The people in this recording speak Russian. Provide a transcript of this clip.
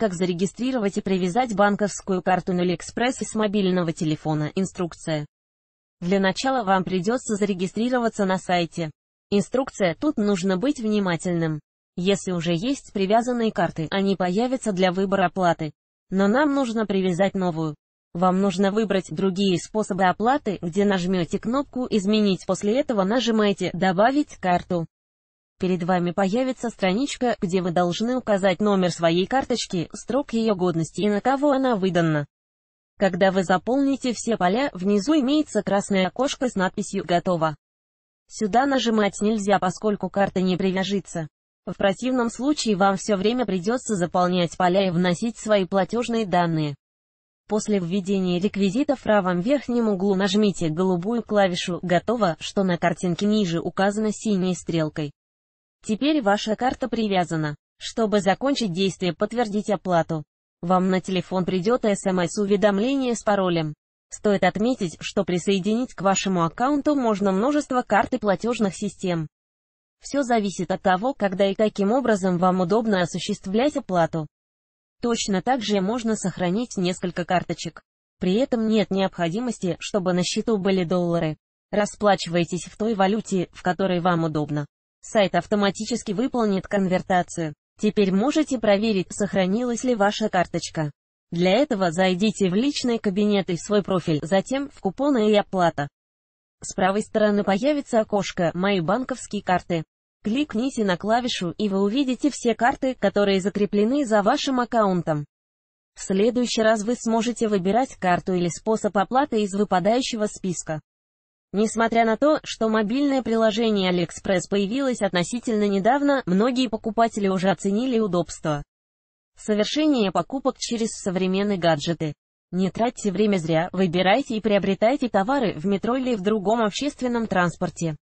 Как зарегистрировать и привязать банковскую карту на Алиэкспресс с мобильного телефона. Инструкция. Для начала вам придется зарегистрироваться на сайте. Инструкция, тут нужно быть внимательным. Если уже есть привязанные карты, они появятся для выбора оплаты. Но нам нужно привязать новую. Вам нужно выбрать другие способы оплаты, где нажмете кнопку «Изменить», после этого нажимаете «Добавить карту». Перед вами появится страничка, где вы должны указать номер своей карточки, срок ее годности и на кого она выдана. Когда вы заполните все поля, внизу имеется красное окошко с надписью «Готово». Сюда нажимать нельзя, поскольку карта не привяжется. В противном случае вам все время придется заполнять поля и вносить свои платежные данные. После введения реквизитов в правом верхнем углу нажмите голубую клавишу «Готово», что на картинке ниже указано синей стрелкой. Теперь ваша карта привязана. Чтобы закончить действие, подтвердить оплату. Вам на телефон придет смс-уведомление с паролем. Стоит отметить, что присоединить к вашему аккаунту можно множество карт и платежных систем. Все зависит от того, когда и каким образом вам удобно осуществлять оплату. Точно так же можно сохранить несколько карточек. При этом нет необходимости, чтобы на счету были доллары. Расплачивайтесь в той валюте, в которой вам удобно. Сайт автоматически выполнит конвертацию. Теперь можете проверить, сохранилась ли ваша карточка. Для этого зайдите в личный кабинет и в свой профиль, затем в купоны и оплата. С правой стороны появится окошко «Мои банковские карты». Кликните на клавишу, и вы увидите все карты, которые закреплены за вашим аккаунтом. В следующий раз вы сможете выбирать карту или способ оплаты из выпадающего списка. Несмотря на то, что мобильное приложение AliExpress появилось относительно недавно, многие покупатели уже оценили удобство. Совершение покупок через современные гаджеты. Не тратьте время зря, выбирайте и приобретайте товары в метро или в другом общественном транспорте.